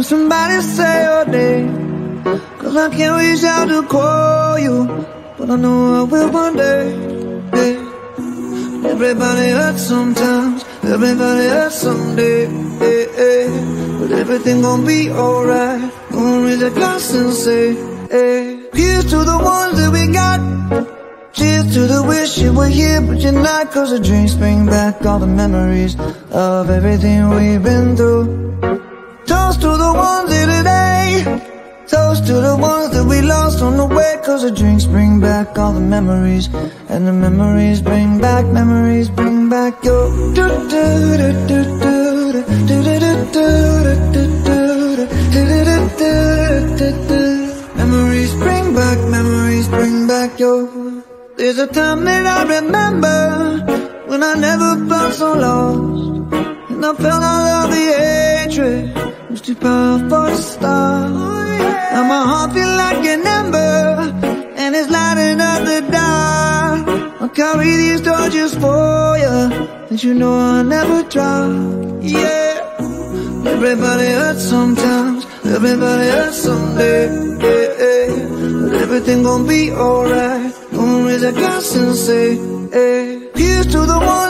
when somebody say your name. Cause I can't reach out to call you, but I know I will one day. Yeah. Everybody hurts sometimes, everybody hurts someday. Yeah, yeah. But everything gon' be alright. Gonna raise a glass and say, hey. Here's to the ones that we got. Cheers to the wish you were here, but you're not. Cause the drinks bring back all the memories of everything we've been through. Lost on the way. Cause the drinks bring back all the memories. And the memories bring back, memories bring back your. do do do do do do do do do do Memories bring back, memories bring back your. There's a time that I remember when I never felt so lost. And I felt all of the hatred was too powerful to stop. Now my heart feel like an ember and it's lighting up the dark. I'll carry these torches for you, and you know I'll never drop. Yeah, everybody hurts sometimes, everybody hurts someday. Yeah, yeah. But everything gon' be alright. Gonna raise a glass and say, hey. Here's to the ones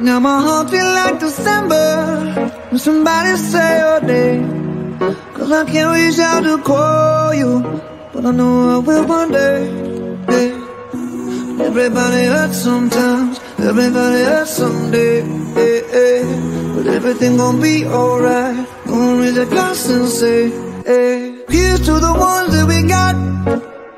Now my heart feel like December when somebody say your name. Cause I can't reach out to call you, but I know I will one day. Yeah. Everybody hurts sometimes, everybody hurts someday. But everything gon' be alright. Gonna raise a glass and say, hey. Here's to the ones that we got.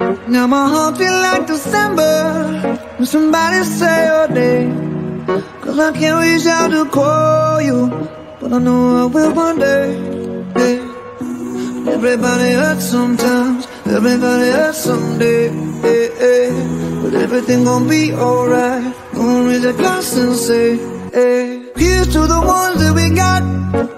Now my heart feel like December when somebody say your name. Cause I can't reach out to call you, but I know I will one day. Yeah. Everybody hurts sometimes, everybody hurts someday. But everything gon' be alright. Gonna raise a glass and say, hey. Here's to the ones that we got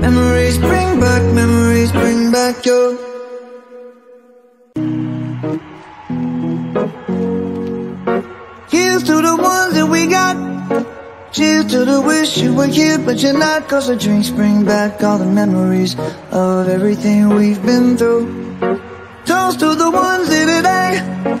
Memories bring back, memories bring back your Here's to the ones that we got. Cheers to the wish you were here but you're not. Cause the drinks bring back all the memories Of everything we've been through. Toast to the ones here today.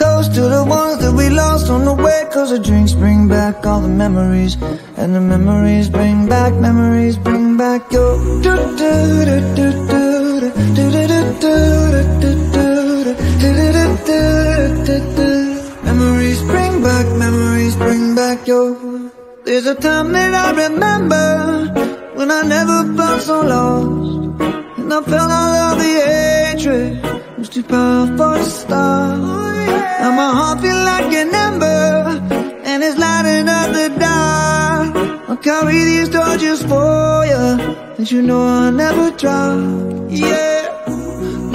Toast to the ones that we lost on the way Cause the drinks bring back all the memories And the memories bring back, memories bring back your Memories bring back, memories bring back your There's a time that I remember When I never felt so lost And I felt all of the hatred Was too powerful to stop and my heart feel like an ember And it's lighting up the dark I'll carry these torches for you And you know I'll never drop Yeah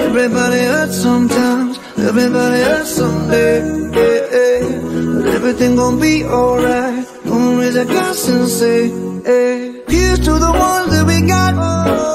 Everybody hurts sometimes Everybody hurts someday yeah, yeah. But everything gon' be alright Gonna raise a glass and say hey. Here's to the ones that we got oh.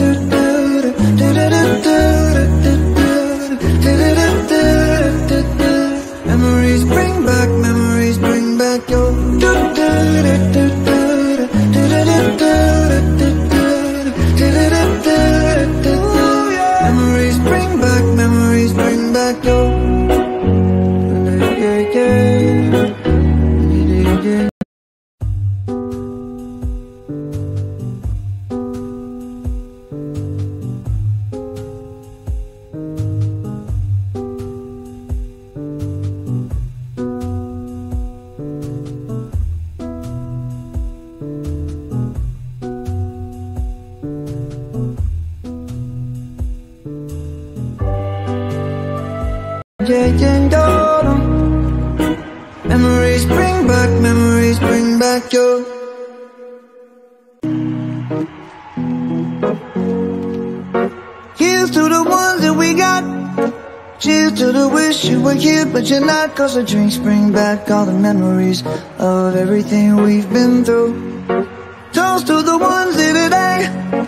Yeah. Memories bring back, memories bring back your Here's to the ones that we got. Cheers to the wish you were here but you're not. Cause the drinks bring back all the memories Of everything we've been through. Toast to the ones here today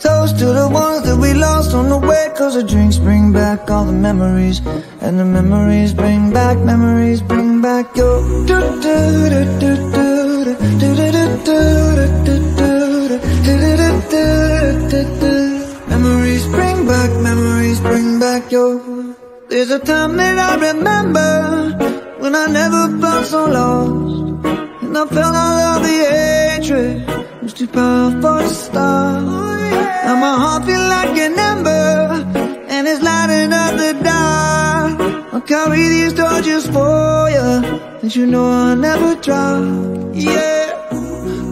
Toast to the ones that we lost on the way Cause the drinks bring back all the memories And the memories bring back, memories bring back your Memories bring back, memories bring back your There's a time that I remember When I never felt so lost And I felt all of the hatred Was too powerful to stop Now my heart feel like an ember And it's lighting up the dark I'll carry these torches for you And you know I'll never drop Yeah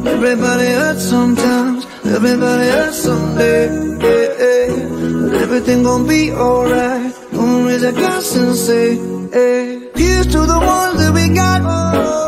Everybody hurts sometimes, everybody hurts someday. Yeah, yeah. But everything gon' be alright. Gonna raise a glass and say, hey. Here's to the ones that we got. Oh.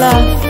Love,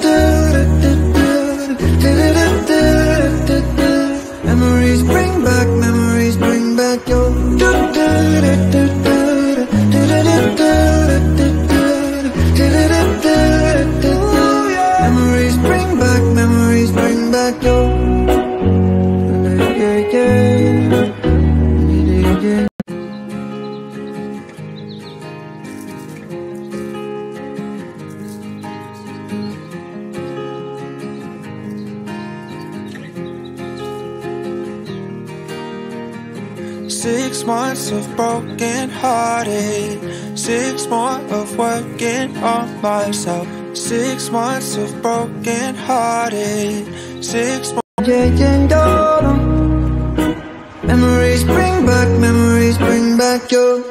Six months of broken hearted. Six more of working on myself. Six months of broken hearted. Six more. Memories bring back, memories bring back your